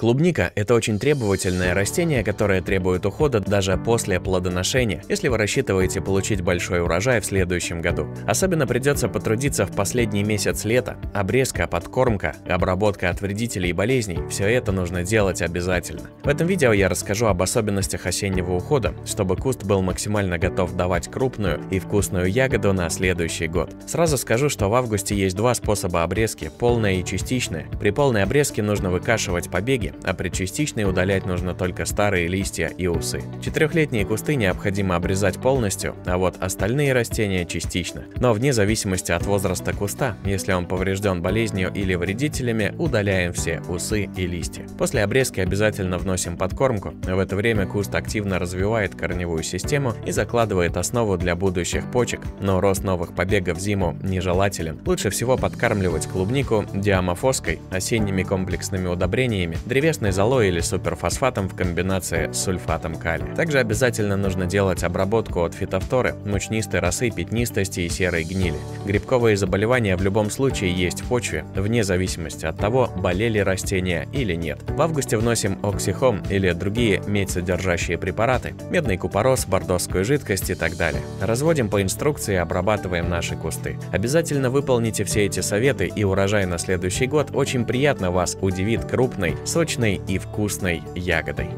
Клубника – это очень требовательное растение, которое требует ухода даже после плодоношения, если вы рассчитываете получить большой урожай в следующем году. Особенно придется потрудиться в последний месяц лета. Обрезка, подкормка, обработка от вредителей и болезней – все это нужно делать обязательно. В этом видео я расскажу об особенностях осеннего ухода, чтобы куст был максимально готов давать крупную и вкусную ягоду на следующий год. Сразу скажу, что в августе есть два способа обрезки – полная и частичная. При полной обрезке нужно выкашивать побеги, а при частичной удалять нужно только старые листья и усы. Четырехлетние кусты необходимо обрезать полностью, а вот остальные растения частично. Но вне зависимости от возраста куста, если он поврежден болезнью или вредителями, удаляем все усы и листья. После обрезки обязательно вносим подкормку. В это время куст активно развивает корневую систему и закладывает основу для будущих почек, но рост новых побегов зиму нежелателен. Лучше всего подкармливать клубнику диамофоской, осенними комплексными удобрениями, золой или суперфосфатом в комбинации с сульфатом калия. Также обязательно нужно делать обработку от фитофторы, мучнистой росы, пятнистости и серой гнили. Грибковые заболевания в любом случае есть в почве, вне зависимости от того, болели растения или нет. В августе вносим оксихом или другие медь содержащие препараты, медный купорос, бордосскую жидкость и так далее. Разводим по инструкции и обрабатываем наши кусты. Обязательно выполните все эти советы и урожай на следующий год очень приятно вас удивит крупной, сочной сочной и вкусной ягодой.